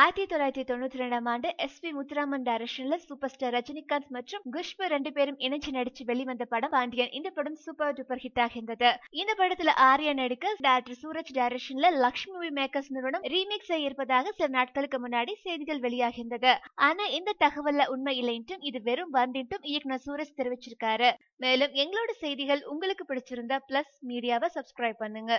ஆயிரத்தி தொள்ளாயிரத்தி தொண்ணூத்தி ரெண்டாம் ஆண்டு எஸ் பி முத்துராமன் டைரக்ஷன்ல சூப்பர் ஸ்டார் ரஜினிகாந்த் மற்றும் குஷ்பு ரெண்டு பேரும் இணைச்சு நடிச்சு வெளிவந்த படம் பாண்டியன். இந்த படம் சூப்பர் டூப்பர் ஹிட் ஆகியிருந்தது இந்த படத்துல ஆர்யா நடிக்க டாக்டர் சூரஜ் டைரக்ஷன்ல லக்ஷ்மி மூவி மேக்கர்ஸ் நிறுவனம் ரீமேக் செய்ய இருப்பதாக சில நாட்களுக்கு முன்னாடி செய்திகள் வெளியாகியிருந்தது ஆனா இந்த தகவல்ல உண்மை இல்லைன்ட்டும் இது வெறும் வந்தின்ட்டும் இயக்குனர் சூரஜ் தெரிவிச்சிருக்காரு. மேலும் எங்களோட செய்திகள் உங்களுக்கு பிடிச்சிருந்தா பிளஸ் மீடியாவை சப்ஸ்கிரைப் பண்ணுங்க.